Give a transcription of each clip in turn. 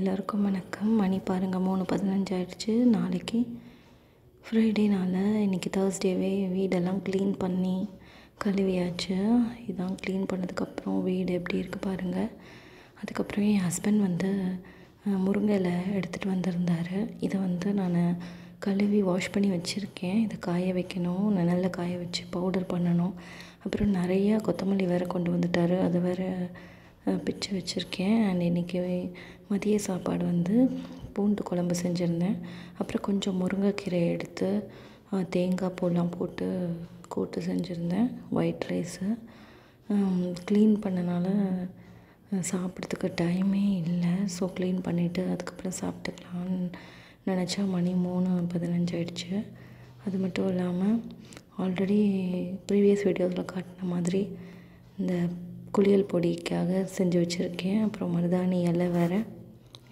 எல்லோருக்கும் வணக்கம். மணி பாருங்கள் மூணு பதினஞ்சு ஆயிடுச்சு நாளைக்கு ஃப்ரைடேனால் இன்றைக்கி தேர்ஸ்டேவே வீடெல்லாம் க்ளீன் பண்ணி கழுவியாச்சு. இதான் க்ளீன் பண்ணதுக்கப்புறம் வீடு எப்படி இருக்குது பாருங்கள் அதுக்கப்புறம் என் ஹஸ்பண்ட் வந்து முருங்கையில் எடுத்துகிட்டு வந்திருந்தாரு. இதை வந்து நான் கழுவி வாஷ் பண்ணி வச்சுருக்கேன். இதை காய வைக்கணும். நல்லா காய வச்சு பவுடர் பண்ணணும். அப்புறம் நிறைய கொத்தமல்லி வேறு கொண்டு வந்துட்டார். அதை வேறு பிச்சு வச்சுருக்கேன். அண்ட் இன்றைக்கி மதிய சாப்பாடு வந்து பூண்டு குழம்பு செஞ்சுருந்தேன். அப்புறம் கொஞ்சம் முருங்கைக்கீரை எடுத்து தேங்காய் பூலாம் போட்டு கூட்டு செஞ்சுருந்தேன். ஒயிட் ரைஸு க்ளீன் பண்ணனால சாப்பிட்றதுக்கு டைமே இல்லை. ஸோ க்ளீன் பண்ணிவிட்டு அதுக்கப்புறம் சாப்பிட்டுக்கலான்னு நினச்சா மணி மூணு பதினஞ்சு ஆயிடுச்சு. அது மட்டும் இல்லாமல் ஆல்ரெடி ப்ரீவியஸ் வீடியோஸில் காட்டின மாதிரி இந்த குளியல் பொடிக்காக செஞ்சு வச்சுருக்கேன். அப்புறம் மருதாணி இலை வேறு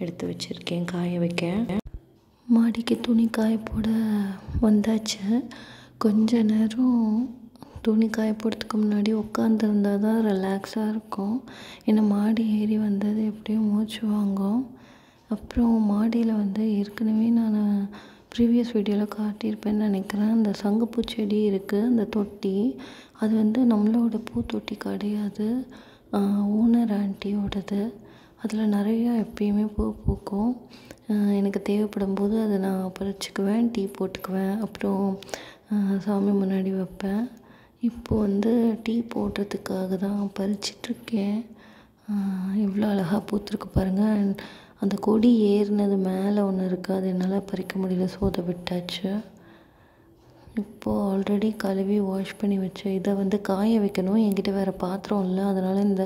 எடுத்து வச்சுருக்கேன் காய வைக்க மாடிக்கு துணி காய போட வந்தாச்சு. கொஞ்ச நேரம் துணி காய போடுறதுக்கு முன்னாடி உட்காந்துருந்தா தான் ரிலாக்ஸாக இருக்கும். ஏன்னா மாடி ஏறி வந்தது எப்படியும் மூச்சு வாங்கும். அப்புறம் மாடியில் வந்து ஏற்கனவே நான் ப்ரீவியஸ் வீடியோவில் காட்டியிருப்பேன்னு நினைக்கிறேன். அந்த சங்குப்பூ செடி இருக்குது அந்த தொட்டி. அது வந்து நம்மளோட பூத்தொட்டி கிடையாது. ஓனர் ஆண்டியோடது அதில் நிறையா எப்பயுமே பூ பூக்கும். எனக்கு தேவைப்படும் போது அதை நான் பறிச்சுக்குவேன் டீ போட்டுக்குவேன். அப்புறம் சாமி முன்னாடி வைப்பேன். இப்போ வந்து டீ போடுறதுக்காக தான் பறிச்சிட்ருக்கேன் எவ்வளோ அழகாக பூத்துருக்கு பாருங்கள் அந்த கொடி ஏறினது மேலே ஒன்று இருக்குது அது என்னால் பறிக்க முடியல சோத விட்டாச்சு. இப்போது ஆல்ரெடி கழுவி வாஷ் பண்ணி வச்சு இதை வந்து காய வைக்கணும். என்கிட்ட வேறு பாத்திரம் இல்லை. அதனால் இந்த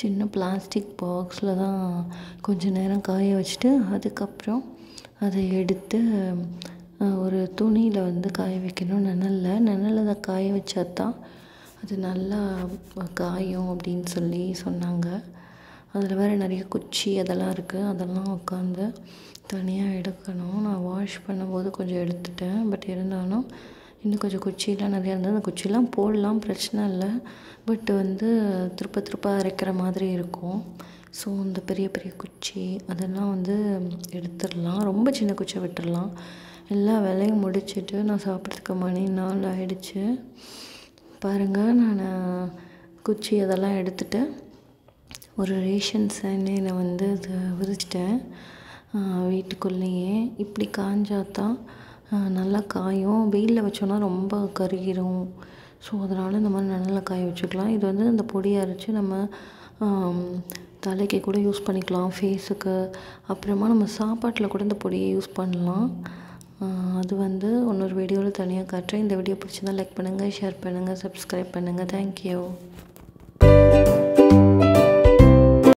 சின்ன பிளாஸ்டிக் பாக்ஸில் தான் கொஞ்ச நேரம் காய வச்சுட்டு அதுக்கப்புறம் அதை எடுத்து ஒரு துணியில் வந்து காய வைக்கணும். நிழல்ல நிழல்ல அதை காய வச்சா தான் அது நல்லா காயும் அப்படின்னு சொல்லி சொன்னாங்க. அதில் வேறு நிறைய குச்சி அதெல்லாம் இருக்குது அதெல்லாம் உட்காந்து தனியாக எடுக்கணும். நான் வாஷ் பண்ணும்போது கொஞ்சம் எடுத்துட்டேன். பட் இருந்தாலும் இன்னும் கொஞ்சம் குச்சியெலாம் நிறையா இருந்தது. அந்த குச்சியெலாம் போடலாம் பிரச்சனை இல்லை. பட் வந்து திருப்ப திருப்ப அரைக்கிற மாதிரி இருக்கும். ஸோ இந்த பெரிய பெரிய குச்சி அதெல்லாம் வந்து எடுத்துடலாம். ரொம்ப சின்ன குச்சியை விட்டுடலாம். எல்லா வேலையும் முடிச்சுட்டு நான் சாப்பிட்றதுக்கு மணி நாள் ஆகிடுச்சு பாருங்கள் நான் குச்சி அதெல்லாம் எடுத்துகிட்டு ஒரு ரேஷன் சேனையில் வந்து அதை விரிச்சிட்டேன். வீட்டுக்குள்ளேயே. இப்படி காஞ்சாதான் நல்லா காயும். வெயிலில் வச்சோன்னா ரொம்ப கருகிரும். ஸோ அதனால் இந்த மாதிரி நல்லா காய வச்சுக்கலாம். இது வந்து இந்த பொடியை அரைச்சி நம்ம தலைக்கு கூட யூஸ் பண்ணிக்கலாம். ஃபேஸுக்கு அப்புறமா நம்ம சாப்பாட்டில் கூட இந்த பொடியை யூஸ் பண்ணலாம். அது வந்து இன்னொரு வீடியோவில் தனியாக காட்டுறேன். இந்த வீடியோ பிடிச்சிருந்தால் லைக் பண்ணுங்கள் ஷேர் பண்ணுங்கள் சப்ஸ்கிரைப் பண்ணுங்கள் தேங்க்யூ